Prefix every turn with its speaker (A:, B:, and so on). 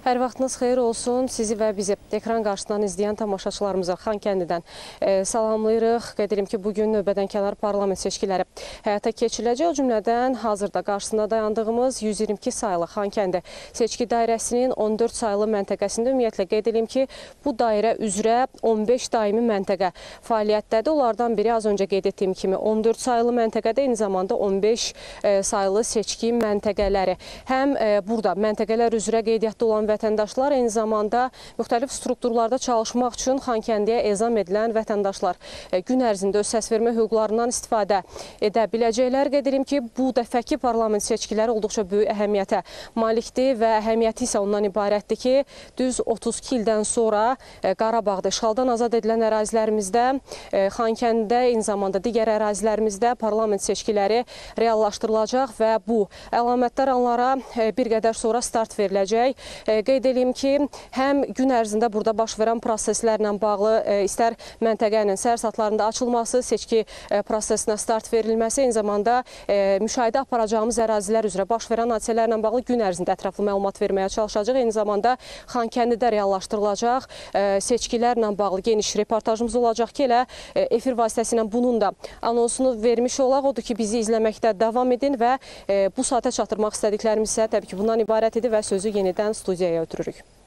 A: Hər vaxtınız xeyir olsun. Sizi və bizi ekran qarşısından izləyən tamaşaçılarımıza Xankəndidən e, salamlayırıq. Qeyd edim ki, bugün növbədən kənar parlament seçkiləri həyata keçiriləcək. O cümlədən hazırda qarşısında dayandığımız 122 saylı Xankəndi seçki dairəsinin 14 saylı məntəqəsində ümumiyyətlə qeyd edim ki, bu dairə üzrə 15 daimi məntəqə fəaliyyətdədir. Onlardan biri az öncə qeyd etdiyim kimi 14 saylı məntəqədə eyni zamanda 15 e, saylı seçki məntəqələri. Həm e, burada məntəqələr üzrə qeydiyyatda olan vətəndaşlar eyni zamanda müxtəlif strukturlarda çalışmaq üçün Xankəndiyə ezam edilən vətəndaşlar e, gün ərzində öz səsvermə hüquqlarından istifadə edə biləcəklər. Qeyd edim ki, bu dəfəki parlament seçkiləri olduqca böyük əhəmiyyətə malikdir və əhəmiyyəti isə ondan ibarətdir ki, düz 32 ildən sonra e, Qarabağda işğaldan azad edilən ərazilərimizdə, e, Xankəndidə, eyni zamanda digər ərazilərimizdə parlament seçkiləri reallaşdırılacaq və bu əlamətdar anlara bir qədər sonra start veriləcək qeyd edeyim ki, həm gün ərzində burada baş verən proseslərlə bağlı e, istər məntəqənin səhər saatlarında açılması, seçki e, prosesinə start verilməsi, eyni zamanda e, müşahidə aparacağımız ərazilər üzrə baş verən hadisələrlə bağlı gün ərzində ətraflı məlumat verməyə çalışacaq. Eyni zamanda Xankəndidə reallaşdırılacaq seçkilərlə bağlı geniş reportajımız olacaq ki, elə efir vasitəsilə bunun da anonsunu vermiş olaq. Odur ki, bizi izləməkdə davam edin və bu saata çatdırmaq istədiklərimiz isə təbii ki, bundan ibarət idi və sözü yenidən studiyaya É outro oturur.